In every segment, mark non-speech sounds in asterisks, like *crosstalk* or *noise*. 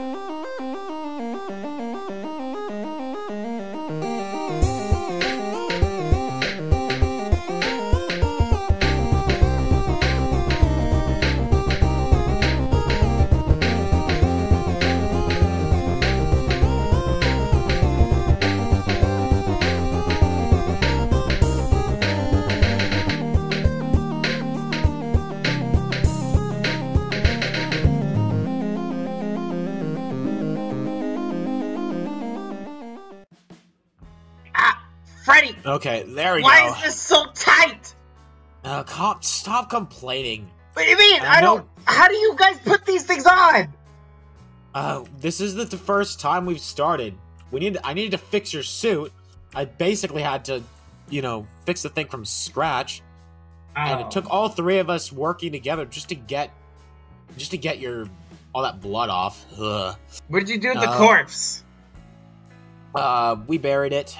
Ah, Okay, there we why go. Why is this so tight? Uh, com- stop complaining. What do you mean? I I know- don't. How do you guys put these things on? Uh, this is the, the first time we've started. We need. I needed to fix your suit. I basically had to, you know, fix the thing from scratch, and Oh. it took all three of us working together just to get, just to get your all that blood off. Ugh. What did you do with the Uh, corpse? Uh, we buried it.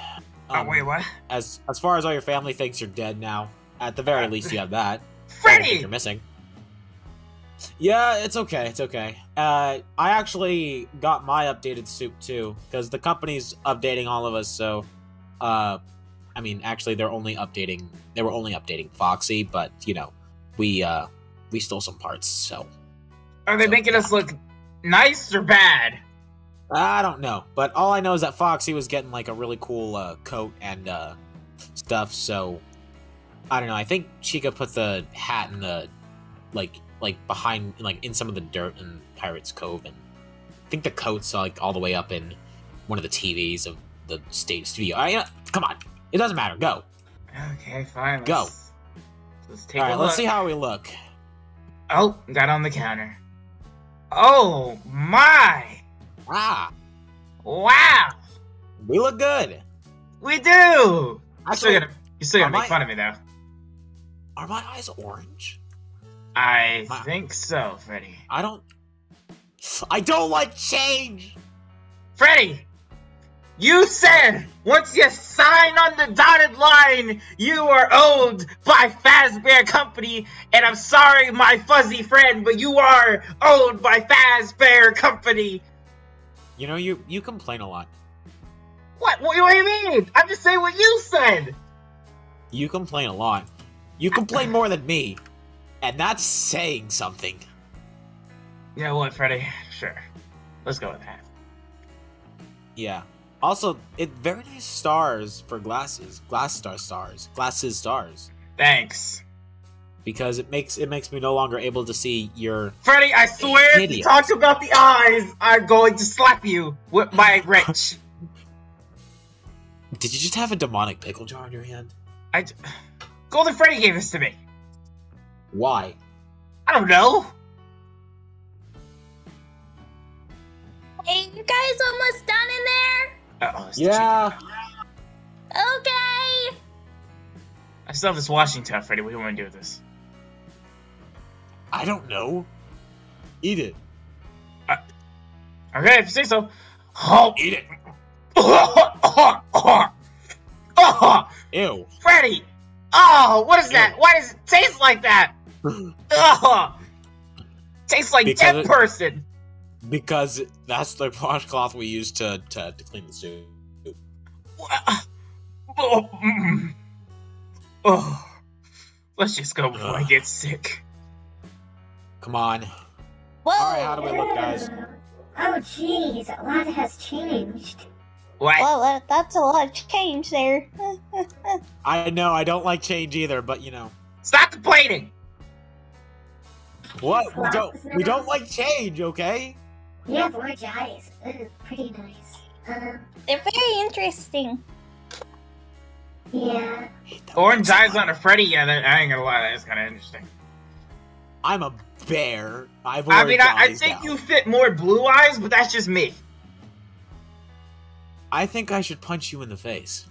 Oh Um, wait, what? As as far as all your family thinks you're dead now, at the very Uh, least you have that. *laughs* Freddy! you're missing. Yeah, it's okay. It's okay. Uh, I actually got my updated suit too because the company's updating all of us. So, uh, I mean, actually, they're only updating. They were only updating Foxy, but you know, we uh, we stole some parts. So Are they so, making yeah. us look nice or bad? I don't know. But all I know is that Foxy was getting like a really cool uh, coat and uh, stuff. So I don't know. I think Chica put the hat in the like like behind like in some of the dirt in Pirates Cove, and I think the coat's like all the way up in one of the TVs of the state studio. I, uh, come on, it doesn't matter. Go. Okay, fine. Go. Let's, let's take all a look. let's see how we look. Oh, got on the counter. Oh my! Ah, Wow! we look good. We do. You still gonna, you still gonna make my- fun of me though. are my eyes orange? I My- think so, Freddy. I don't. I don't like change. Freddy, you said once you sign on the dotted line, you are owned by Fazbear Company, and I'm sorry, my fuzzy friend, but you are owned by Fazbear Company. You know, you you complain a lot. What? What, do you mean? I'm just saying what you said. You complain a lot. You complain more than me, and that's saying something. You know what, Freddy? Sure. Let's go with that. Yeah. Also, it very nice stars for glasses. Glass star stars. Glasses stars. Thanks. Because it makes it makes me no longer able to see your Freddy, I swear if you talk about the eyes, I'm going to slap you with my *laughs* wrench. Did you just have a demonic pickle jar in your hand? I j- Golden Freddy gave this to me. Why? I don't know. Hey, you guys almost done in there? Uh-oh, Yeah. Okay. I still have this washing tub, Freddy. What do you want to do with this? I don't know. Eat it. Okay, if you say so. Oh, Eat it. oh, *laughs* Ew. Freddy! Oh, what is that? Why does it taste like that? *laughs* Oh, tastes like Because dead it- person. Because that's the washcloth we use to, to, to clean the soup. *sighs* Oh, oh, let's just go before I get sick. Come on. Whoa. Alright, how do we look, guys? Oh, jeez, a lot has changed. What? Well, that, that's a lot of change there. *laughs* I know I don't like change either, but you know. Stop complaining. What? We don't we don't like change, okay? You have orange eyes. Ooh, pretty nice. Um, They're very interesting. yeah. Orange eyes on a Freddy. Yeah, that, I ain't gonna lie. That's kind of interesting. I'm a bear. I've I mean, I, I think now. you fit more blue eyes, but that's just me. I think I should punch you in the face.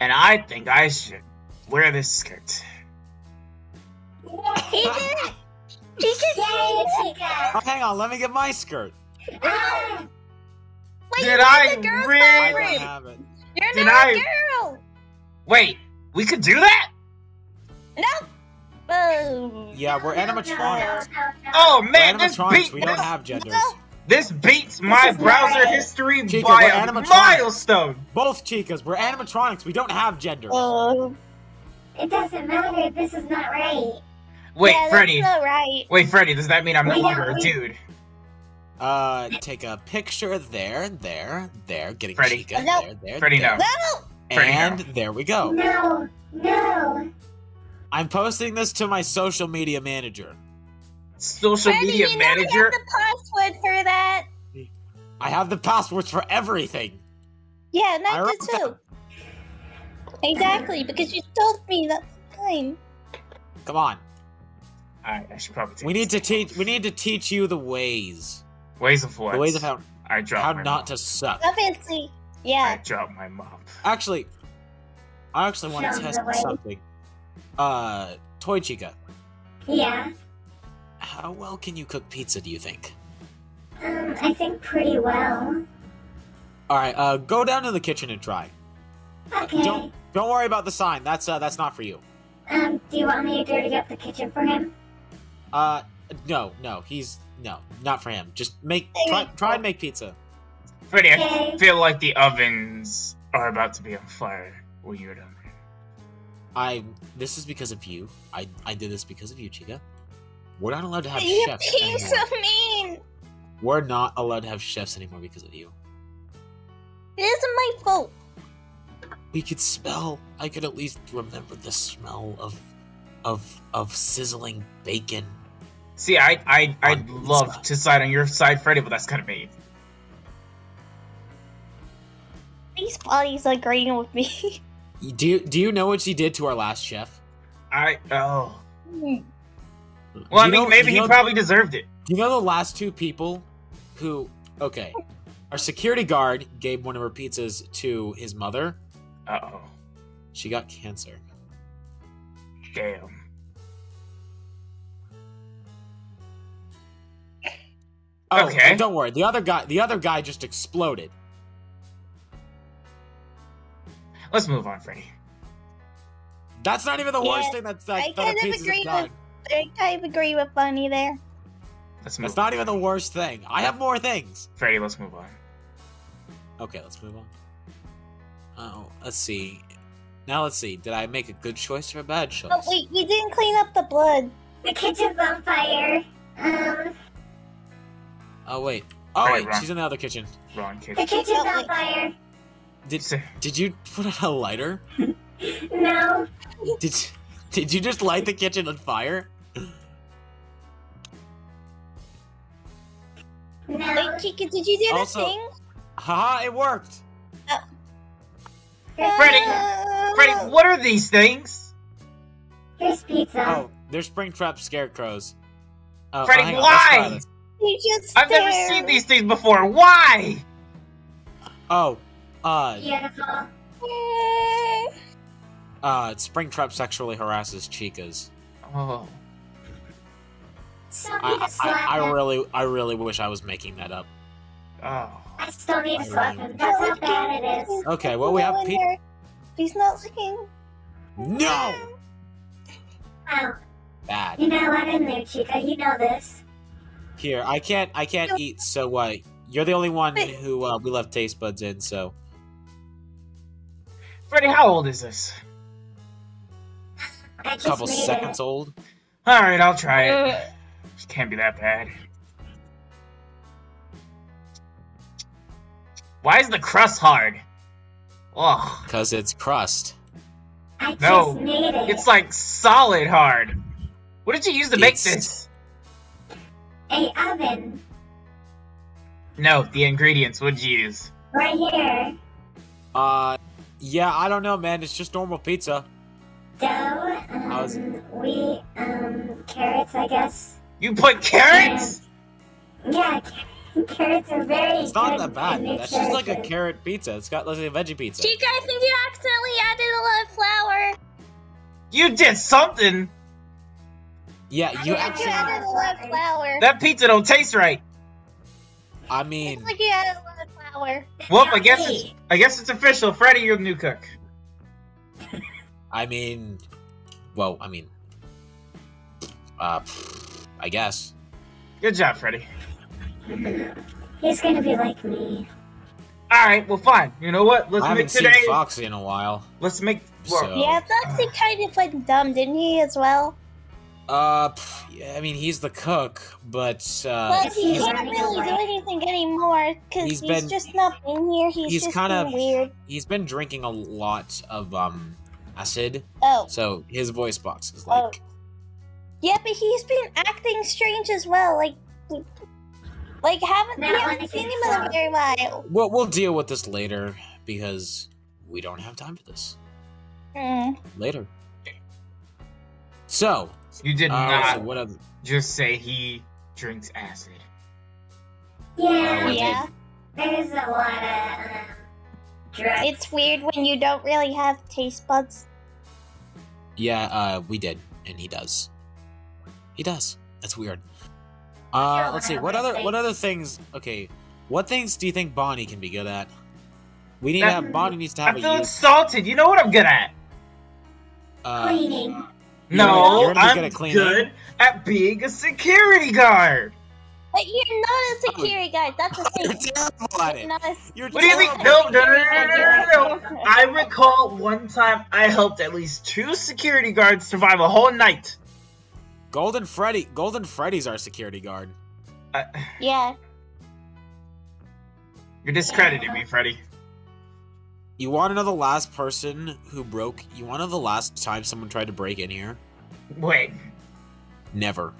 And I think I should wear this skirt. He did. He can Yay, see. Chica! Oh, hang on, let me get my skirt. Ah, Wait, Did I the really- I don't have it. You're Did not I- a girl. Wait, we could do that? Nope. Oh. Yeah, we're no, no, animatronics. Oh We're man, this animatronics. beat We don't have genders. this beats my is not browser right. history Chica, by a milestone. Both chicas. We're animatronics. We don't have gender. Oh, It doesn't matter. This is not right. Wait, yeah, Freddy. That's not right. Wait, Freddy. Does that mean I'm no longer a dude? Uh, take a picture there, there, there. Getting Freddy. Chica. No. There, there, Freddy, there. no. No. Freddy, And no. there we go. No, no. I'm posting this to my social media manager. Social Freddy, media you never manager. have the password for that. I have the passwords for everything. Yeah, and I I wrote did too. Exactly, because you told me that time. Come on. Alright, I should probably take We need this. to teach. We need to teach you the ways. ways of what? The ways of how I dropped how my not mop. to suck. Obviously. I Yeah. dropped my mop. Actually, I actually want to test the way. something. Uh, Toy Chica, Yeah. how well can you cook pizza? Do you think? Um, I think pretty well. All right, uh, go down to the kitchen and try. Okay. Don't don't worry about the sign. That's uh, that's not for you. Um, do you want me to dirty up the kitchen for him? Uh, no, no, he's no, not for him. Just make try try and make pizza. Freddy, I feel like the ovens are about to be on fire when you're done. I this is because of you. I I did this because of you, Chica. We're not allowed to have You're chefs being anymore. so mean. We're not allowed to have chefs anymore because of you. It isn't my fault. We could smell. I could at least remember the smell of of of sizzling bacon. See, I I I'd On pizza. love to side on your side, Freddy, but that's kind of mean. These bodies are agreeing with me. *laughs* Do you do you know what she did to our last chef? I oh. Well, I mean, know- maybe he know- probably deserved it. Do you know the last two people who? Okay, our security guard gave one of her pizzas to his mother. Uh oh. She got cancer. Damn. Oh, Okay. don't worry. The other guy, the other guy just exploded. Let's move on, Freddy. That's not even the worst thing that's I that, that kind a of agree with- I kind of agree with Bunny there. Let's move. That's not even the worst thing. I have more things. Freddy, let's move on. Okay, let's move on. Oh, let's see. Now let's see. Did I make a good choice or a bad choice? Oh wait, you didn't clean up the blood. The kitchen's on fire. Um, Oh wait. Oh Right, wait, wrong. she's in the other kitchen. Wrong kid. the kitchen's Oh, on wait. fire. Did did you put out a lighter? *laughs* No, Did did you just light the kitchen on fire? no. Wait, Chica, did you do the Also- thing? Haha, it worked. Oh. Freddy, Uh, Freddy, what are these things? Here's pizza. Oh, they're Springtrap scarecrows. Oh, Freddy, oh, hang on, why? this. Just I've never seen these things before. Why? Oh, uh, Beautiful. Uh, Springtrap sexually harasses chicas. Oh. Still I, I, I really, I really wish I was making that up. Oh. I still need to I slap him. That's how bad it is. Okay, well, we have Go in Pete- He's not looking. No, Oh, bad. You know not allowed in there, Chica. You know this. Here, I can't, I can't eat. So, uh, you're the only one Wait. who uh, we left taste buds in. So, Freddy, how old is this? I just couple seconds it. old. Alright, I'll try it. Uh, It can't be that bad. Why is the crust hard? Ugh. Cause it's crust. I No, made it. It's like solid hard. What did you use to make It's- this? a oven No, the ingredients. What'd you use? right here. Uh, yeah, I don't know, man. It's just normal pizza. Dough. How's- Um, we um carrots, I guess. You put carrots? Yeah, *laughs* carrots are very. It's not good that bad. and That's just like a carrot pizza. It's got like a veggie pizza. Chica, I think you accidentally added a lot of flour. You did something. Yeah, you I You added a lot of flour. That pizza don't taste right. I It's mean, like you added a lot of flour. Well, I guess it's I guess it's official. Freddy, you're the new cook. *laughs* I mean, well, I mean, uh, I guess. Good job, Freddy. He's gonna be like me. All right, well, fine. You know what? Let's I make haven't seen. Foxy in a while. Let's make. Well, So- Yeah, Foxy kind of went dumb, didn't he, as well? Uh, yeah, I mean, he's the cook, but uh, But he he's- can't really do anything anymore because He's he's, been- just not in here. He's, he's just kinda- weird. he's been drinking a lot of um acid, Oh, so his voice box is like. Oh. like. yeah, but he's been acting strange as well. Like, like haven't we No, I haven't seen him so. in a very while. We'll we'll deal with this later because we don't have time for this Hmm. later. So, you did uh, not so what other? just say he drinks acid. Yeah, what Yeah, there's a lot of um, drugs. it's weird when you don't really have taste buds. Yeah, uh, we did, and he does. He does. That's weird. Uh, let's see. What other what other things? Okay, what things do you think Bonnie can be good at? We need to have Bonnie needs to I have a feel use. insulted. You know what I'm good at? Uh, cleaning. You're No, gonna- you're gonna be I'm good at at being a security guard. But you're not a security guard. That's the you're thing. terrible at You're it. not a You're What do you mean? No, no, no, no, no, no, no. I recall one time I helped at least two security guards survive a whole night. Golden Freddy. Golden Freddy's our security guard. Uh, Yeah. you're discrediting me, Freddy. You want to know the last person who broke? You want to know the last time someone tried to break in here? Wait, Never.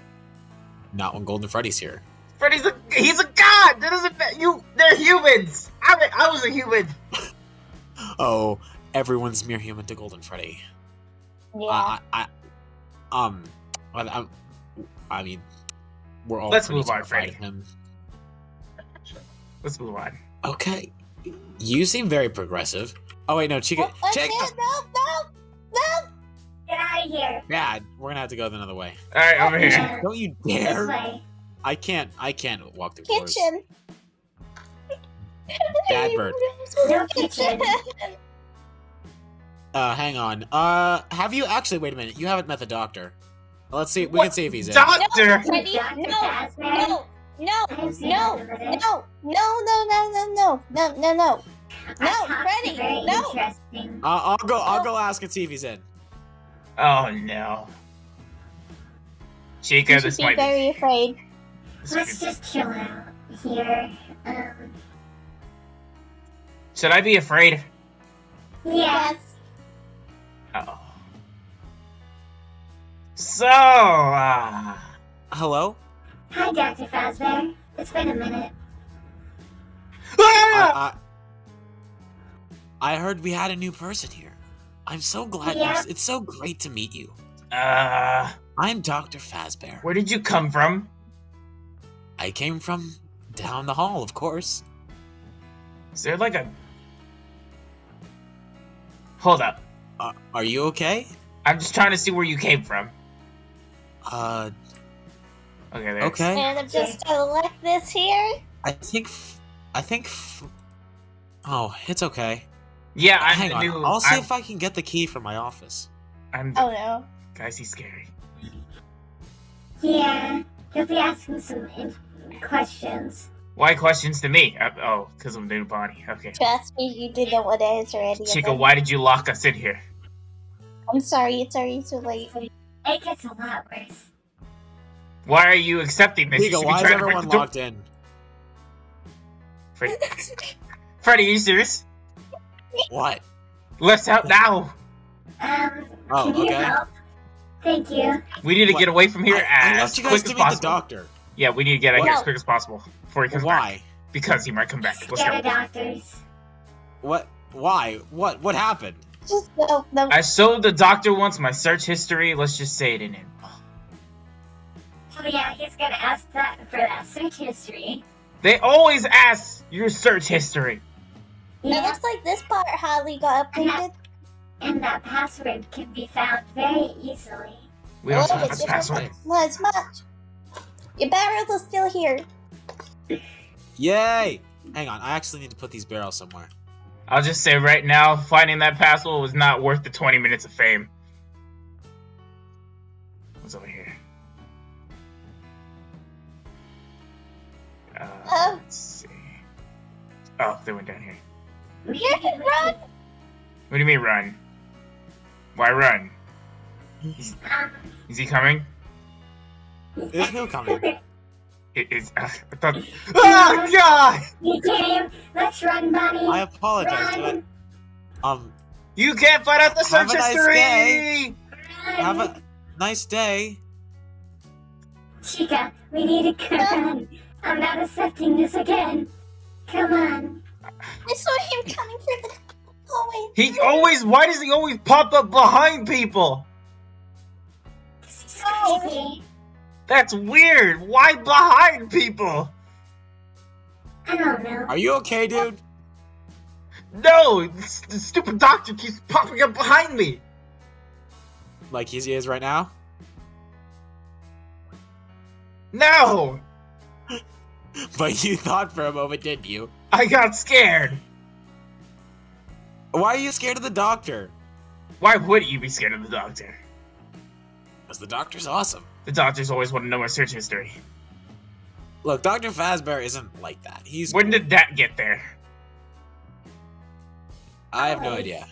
Not when Golden Freddy's here. Freddy's a he's a god. That doesn't you. They're humans. I mean, I was a human. *laughs* Oh, everyone's mere human to Golden Freddy. Yeah. I, I, I um, I, I, I mean, we're all Let's move on, Freddy. him. Let's move on. Okay, you seem very progressive. Oh wait, no, Chica, Oh, Chica. no, no, no. Get out of here. Bad. We're gonna have to go the another way. All right, over here. Yeah. *laughs* Don't you This dare! way. I can't. I can't walk through doors. Kitchen. Bad bird. *laughs* No kitchen. Uh, hang on. Uh, have you actually? Wait a minute. You haven't met the doctor. Let's see. We What? can see if he's in. Doctor. Freddy, Dr. no, no, no, no, him over there. no, no, no, no, no, no, no, no, no. No, talked Freddy, no. Uh, I'll go. I'll go ask and see if he's in. Oh no. Chica, You this should be might very afraid. Let's just chill out here. Um, Should I be afraid? yeah. Yes. Oh. So, uh, Hello. Hi, Dr. Fazbear. It's been a minute. ah! I, I, I heard we had a new person here. I'm so glad. Yeah. It's so great to meet you. uh, I'm Doctor Fazbear. where did you come from? I came from down the hall, of course. Is there like a? Hold up. Uh, are you okay? I'm just trying to see where you came from. Uh, Okay, there. okay. And I'm just gonna let this here. I think. f- I think. f- Oh, it's okay. Yeah, I'm Hang the on. new. I'll see I'm, if I can get the key from my office. I'm the Oh no. guys. He's scary. Yeah. He'll be asking some questions. Why questions to me? Uh, oh, because I'm the new Bonnie. Okay. Trust me, you didn't want to answer any of Chica, them. why did you lock us in here? I'm sorry, it's already too late. It gets a lot worse. Why are you accepting this? You Higa, should be why is trying to break everyone the door. locked in? Freddy, Freddy, are you serious? What? Let's out now. Um, Oh, can you okay. help? Thank you. We need to What? get away from here I, I as left you quick guys as to meet the possible. doctor. Yeah, we need to get out of here as quick as possible before he comes back. Why? Because he might come back. Let's Scared of go. doctors. What? Why? What? What happened? Just no, no. I showed the doctor once my search history. Let's just say it in it. Oh yeah, he's gonna ask that for that search history. They always ask your search history. It looks like this part hardly got updated. and that password can be found very easily. We also Oh, have it's password. different. No, it's much. Your barrels are still here. Yay! Hang on, I actually need to put these barrels somewhere. I'll just say right now, finding that password was not worth the 20 minutes of fame. Uh, Huh? let's see. Oh, they went down here. We Yeah, should get run! What do you mean run? Why run? Is he coming? There's no coming. *laughs* It is. Uh, I thought. *laughs* Oh God! you game. Let's run, buddy. I apologize, Run. but um, You can't find out the Have search a nice history. day. Run. have a nice day. Chica, we need to run. *laughs* I'm not accepting this again. Come on. I saw him coming through the hallway. He always. Why does he always pop up behind people? This Oh. That's weird. Why behind people? I don't know. Are you okay, dude? No, this, the stupid doctor keeps popping up behind me. Like he is right now? No, *laughs* But you thought for a moment, didn't you? I got scared. Why are you scared of the doctor? Why would you be scared of the doctor? Because the doctor's awesome. The doctors always want to know our search history. Look, Dr. Fazbear isn't like that. He's. When did that get there? I have no idea.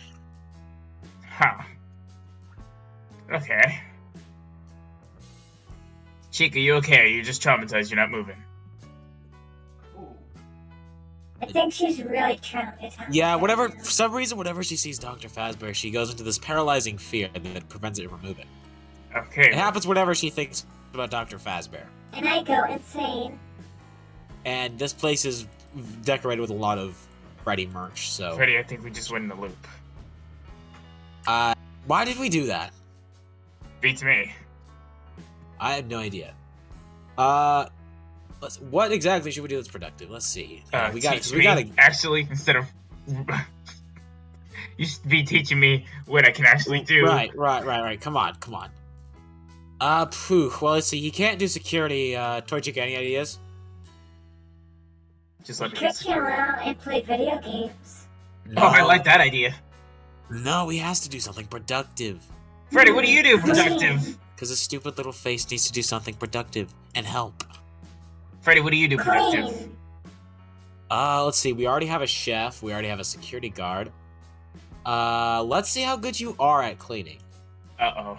Huh. Okay. Chica, you okay? You're just traumatized. You're not moving. I think she's really traumatized. Yeah, whatever. For some reason, whenever she sees Dr. Fazbear, she goes into this paralyzing fear that prevents it from moving. Okay. It happens whenever she thinks about Dr. Fazbear. And I go insane. And this place is decorated with a lot of Freddy merch, so. Freddy, I think we just went in the loop. Uh, why did we do that? Beats me. I have no idea. Uh, let's. What exactly should we do that's productive? Let's see. Uh, we got. We got to. actually instead of *laughs* you should be teaching me what I can actually do. Right, right, right, right. Come on, come on. Uh, phew. Well, let's see. You can't do security. Uh, Toy Chick, any ideas? Just let me. Could chill out and play video games. Oh, I like that idea. No, he has to do something productive. Freddy, what do you do productive? Because his stupid little face needs to do something productive and help. Freddy, what do you do productive? Clean. Uh, let's see. We already have a chef. We already have a security guard. Uh, let's see how good you are at cleaning. Uh oh.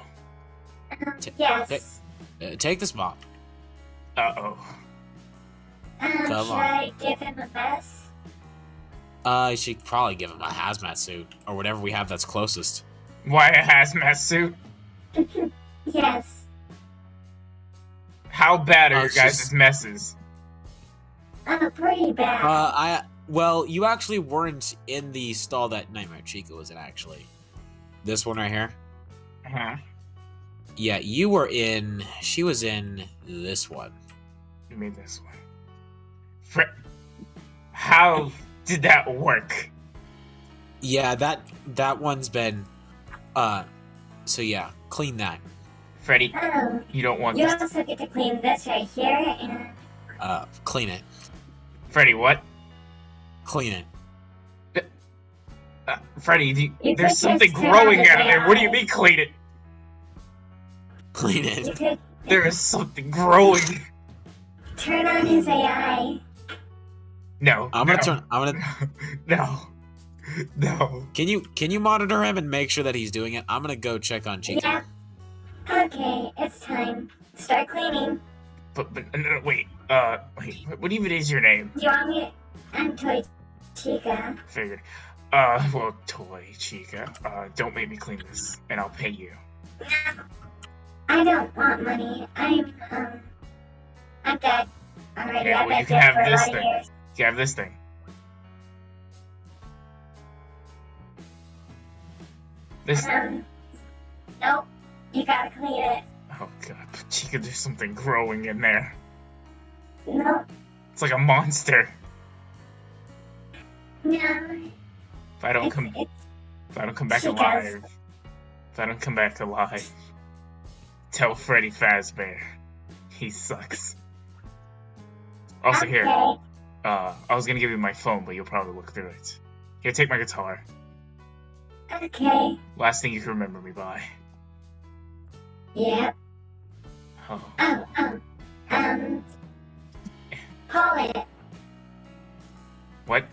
T- yes. Uh, take this mop. Uh oh. Um, Come should on. I give him a mess? Uh, you should probably give him a hazmat suit or whatever we have that's closest. Why a hazmat suit? *laughs* Yes. How bad are Oh, your it's guys' just- messes? I'm a pretty bad. Uh, I well, you actually weren't in the stall that Nightmare Chica was in. Actually, this one right here. Huh? Yeah, you were in. She was in this one. You made this one. Fre- How did that work? Yeah, that that one's been. Uh, so yeah, clean that. Freddy, oh, you don't want you this. also get to clean this right here. And Uh, clean it. Freddy, what? Clean it. Uh, Freddy, you- You there's something growing out of out there. What do you mean clean it? Clean it. could There is something growing. turn on his AI. No. I'm gonna no. turn. I'm gonna. *laughs* No. No. Can you can you monitor him and make sure that he's doing it? I'm gonna go check on Chica. Yeah. Okay, it's time. Start cleaning. But, but no, wait. Uh, wait. What even is your name? Do you want me? I'm Toy Chica. Figured. Uh, well, toy Chica. Uh, don't make me clean this, and I'll pay you. No, I don't want money. I'm um. I'm dead already. Yeah, I've well, you can have this thing. years. You have this thing. This. Um. Nope. You gotta clean it. Oh god, Chica, there's something growing in there. Nope. It's like a monster. No. If I don't It's, come, it's if I don't come back alive, if I don't come back alive, tell Freddy Fazbear, he sucks. Also here, uh, I was gonna give you my phone, but you'll probably look through it. Here, take my guitar. Okay. Last thing you can remember me by. Yep. Oh, Oh. Um. Um. Call it. what?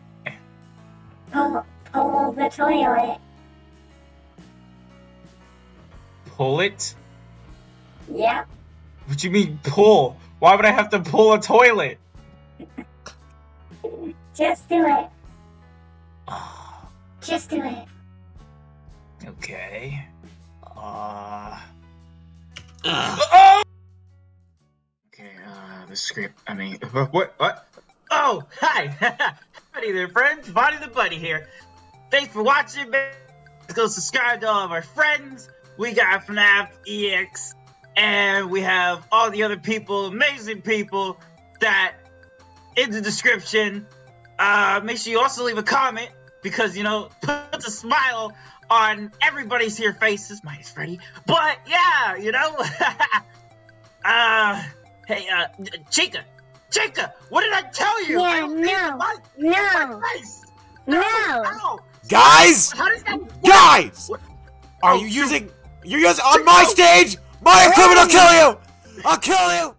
pull, pull the toilet. Pull it? Yep. What do you mean pull? Why would I have to pull a toilet? Just do it. Ah, Just do it. okay. Uh. Ugh. Oh! Okay, uh, the script. I mean, *laughs* what? What? Oh, hi! *laughs* Howdy there, friends. Bonnie the Buddy here. Thanks for watching, man. Let's go subscribe to all of our friends. We got FNAF EX, and we have all the other people, amazing people, that in the description. Uh, make sure you also leave a comment because you know *laughs* puts a smile on everybody's here faces. Mine is Freddy, but yeah, you know. *laughs* uh, hey, uh, Chica, Chica, what did I tell you? I Yeah, don't no. my- No. my face. No. Ow. Guys! How does that? Guys! What? Are Oh, you using. You're using. On my stage! My equipment will kill you! I'll kill you!